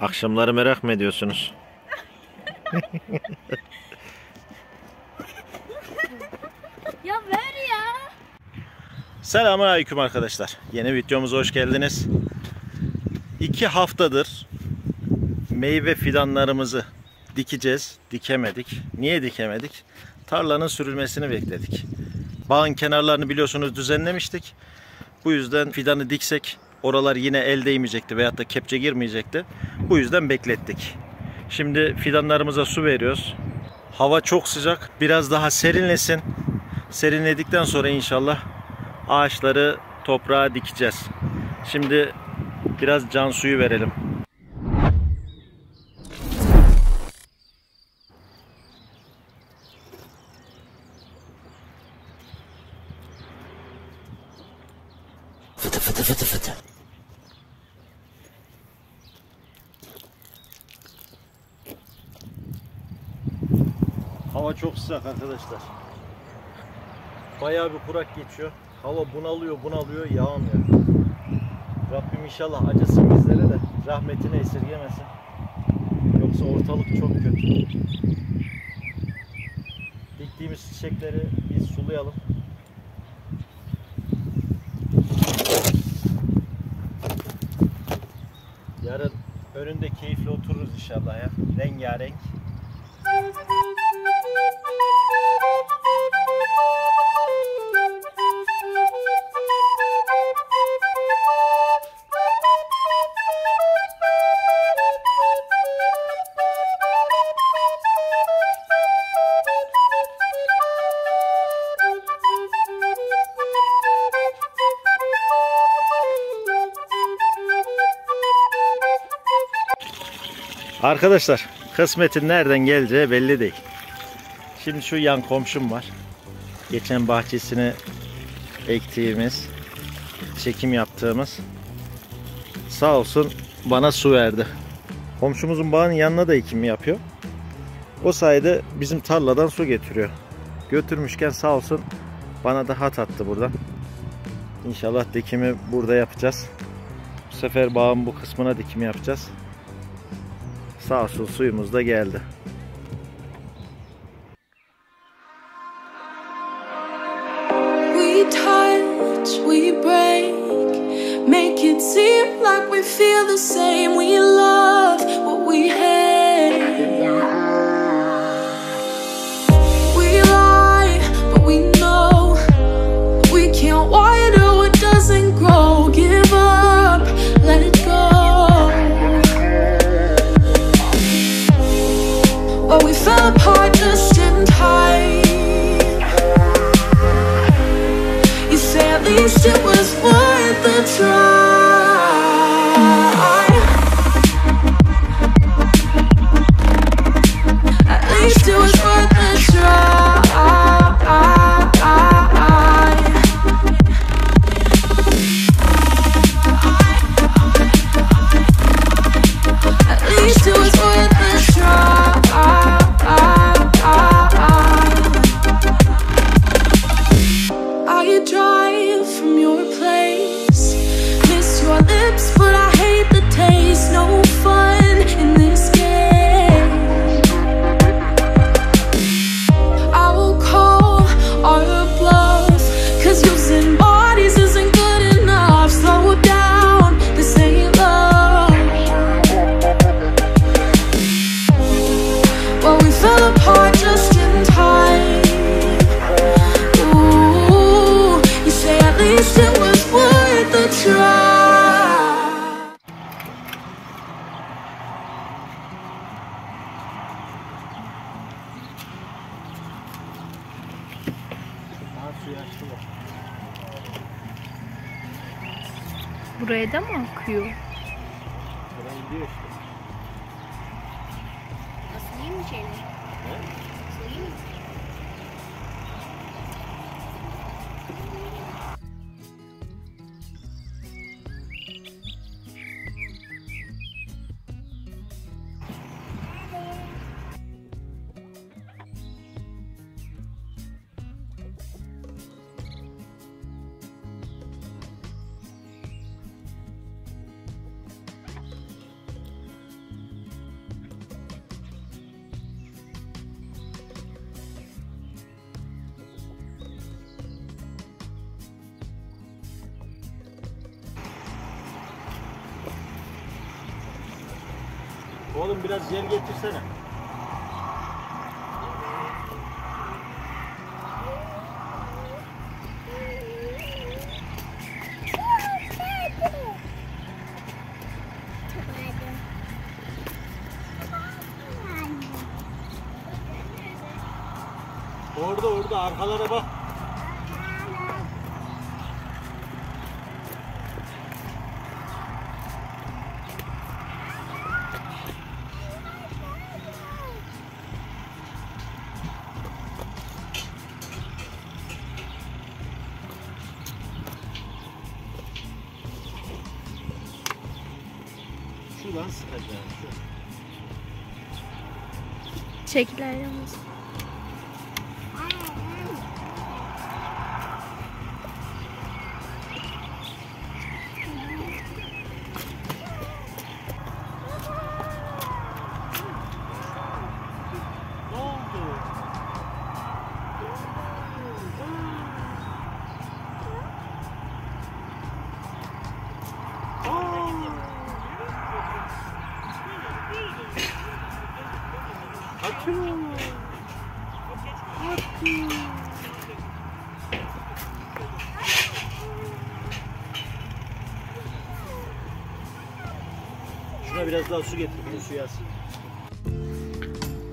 Akşamları merak mı ediyorsunuz? Ya ver ya. Selamünaleyküm arkadaşlar. Yeni videomuza hoş geldiniz. İki haftadır meyve fidanlarımızı dikeceğiz. Dikemedik. Niye dikemedik? Tarlanın sürülmesini bekledik. Bağın kenarlarını biliyorsunuz düzenlemiştik. Bu yüzden fidanı diksek oralar yine el değmeyecekti veyahut da kepçe girmeyecekti. Bu yüzden beklettik. Şimdi fidanlarımıza su veriyoruz. Hava çok sıcak. Biraz daha serinlesin. Serinledikten sonra inşallah ağaçları toprağa dikeceğiz. Şimdi biraz can suyu verelim. Fıtı fıtı fıtı fıtı. Hava çok sıcak arkadaşlar. Bayağı bir kurak geçiyor. Hava bunalıyor bunalıyor yağmıyor. Rabbim inşallah acısın bizlere de rahmetine esirgemesin. Yoksa ortalık çok kötü. Diktiğimiz çiçekleri biz sulayalım. Önünde keyifli otururuz inşallah ya. Rengarenk. Arkadaşlar kısmetin nereden geleceği belli değil. Şimdi şu yan komşum var. Geçen bahçesini ektiğimiz, çekim yaptığımız sağ olsun bana su verdi. Komşumuzun bağının yanına da ekim yapıyor. O sayede bizim tarladan su getiriyor. Götürmüşken sağ olsun bana da hat attı buradan. İnşallah dikimi burada yapacağız. Bu sefer bağın bu kısmına dikim yapacağız. Sağ olsun suyumuz da geldi. Buraya da mı akıyor? Oğlum biraz yer getirsene. Orada orada arkalara bak. Şuradan sıkacağım. Şu. Yalnız. Ne oldu? Kaçıyor. Şuna biraz daha su getir. Suya as.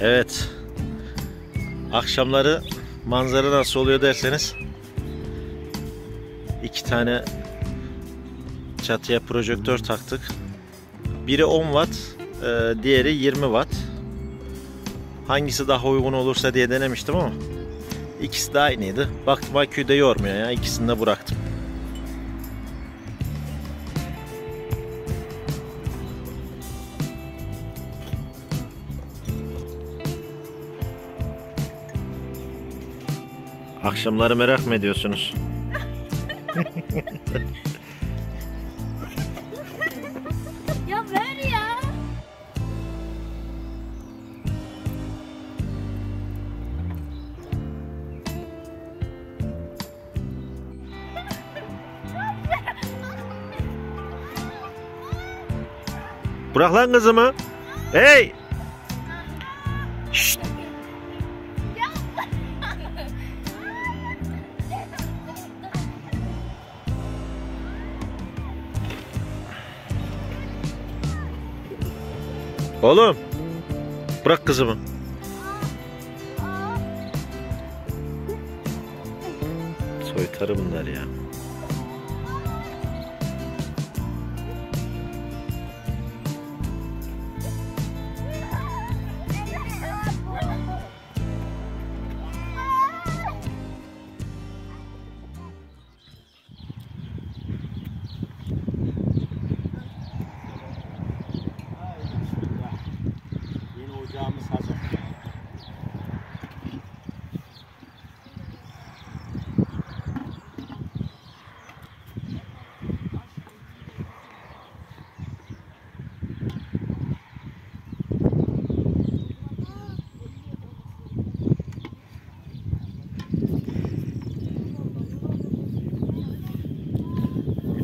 Evet. Akşamları manzara nasıl oluyor derseniz iki tane çatıya projektör taktık. Biri 10 watt, e, diğeri 20 watt. Hangisi daha uygun olursa diye denemiştim ama ikisi de aynıydı. Baktım aküyü de yormuyor ya. İkisini de bıraktım. Akşamları merak mı ediyorsunuz? Ya ver ya. Bırak lan kızımı. Hey! Oğlum. Bırak kızımı. Soytarı bunlar ya.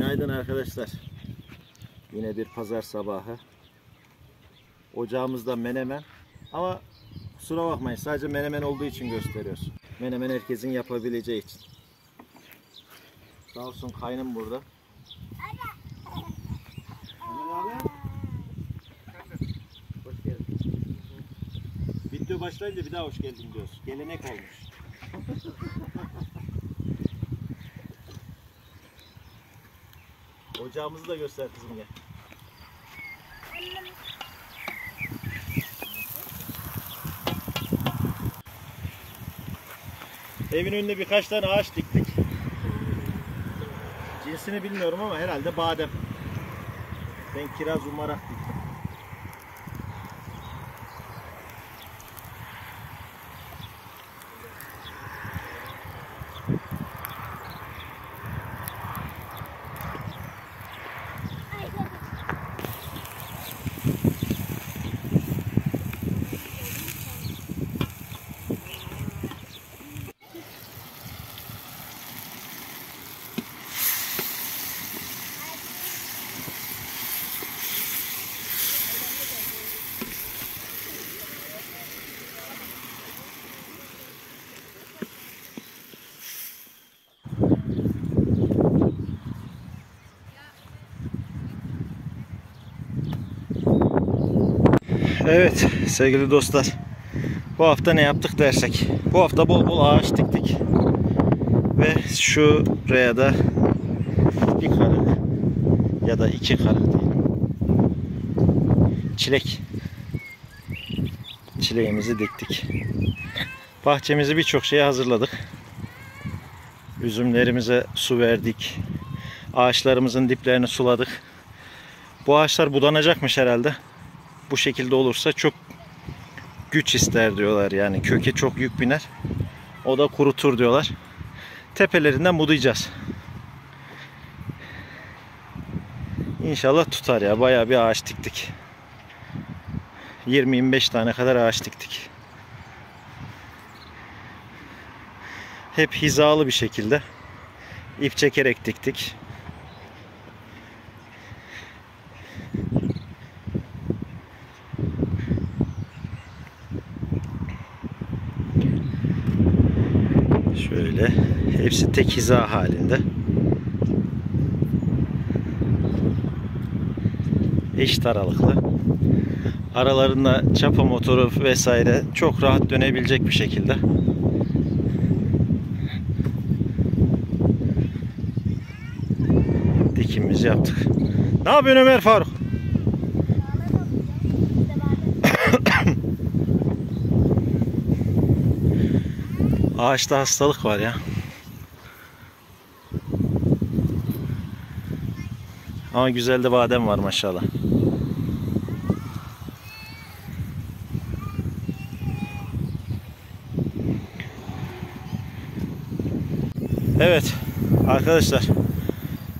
Günaydın arkadaşlar. Yine bir pazar sabahı. Ocağımızda menemen. Ama kusura bakmayın sadece menemen olduğu için gösteriyoruz. Menemen herkesin yapabileceği için. Sağ olsun kaynım burada. Video başlayınca bir daha hoş geldin diyoruz. Gelenek olmuş. Ocağımızı da göster kızım gel. Evin önüne birkaç tane ağaç diktik. Cinsini bilmiyorum ama herhalde badem. Ben kiraz umarak diktim. Evet sevgili dostlar. Bu hafta ne yaptık dersek. Bu hafta bol bol ağaç diktik. Ve şuraya da bir karık ya da iki karık diyelim. Çilek. Çileğimizi diktik. Bahçemizi birçok şeye hazırladık. Üzümlerimize su verdik. Ağaçlarımızın diplerini suladık. Bu ağaçlar budanacakmış herhalde. Bu şekilde olursa çok güç ister diyorlar yani köke çok yük biner. O da kurutur diyorlar. Tepelerinden budayacağız. İnşallah tutar ya. Bayağı bir ağaç diktik. 20-25 tane kadar ağaç diktik. Hep hizalı bir şekilde ip çekerek diktik. Tek hiza halinde. Eşit aralıklı. Aralarında çapa motoru vesaire çok rahat dönebilecek bir şekilde. Dikimimizi yaptık. Ne yapıyorsun Ömer Faruk? Ağaçta hastalık var ya. Ama güzel de badem var maşallah. Evet arkadaşlar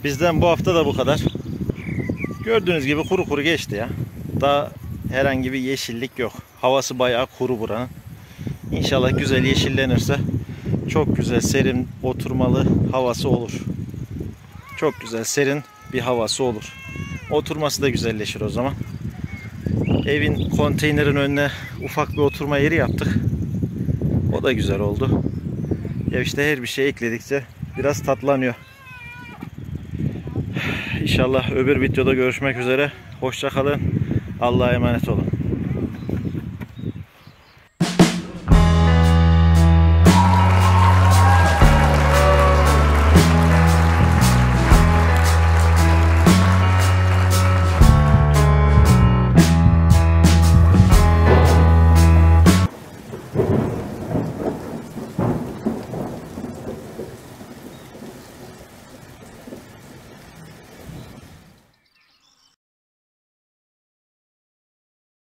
bizden bu hafta da bu kadar. Gördüğünüz gibi kuru kuru geçti ya. Daha herhangi bir yeşillik yok. Havası bayağı kuru buranın. İnşallah güzel yeşillenirse çok güzel serin oturmalı havası olur. Çok güzel serin bir havası olur. Oturması da güzelleşir o zaman. Evin konteynerin önüne ufak bir oturma yeri yaptık. O da güzel oldu. Ya işte her bir şey ekledikçe biraz tatlanıyor. İnşallah öbür videoda görüşmek üzere. Hoşça kalın. Allah'a emanet olun.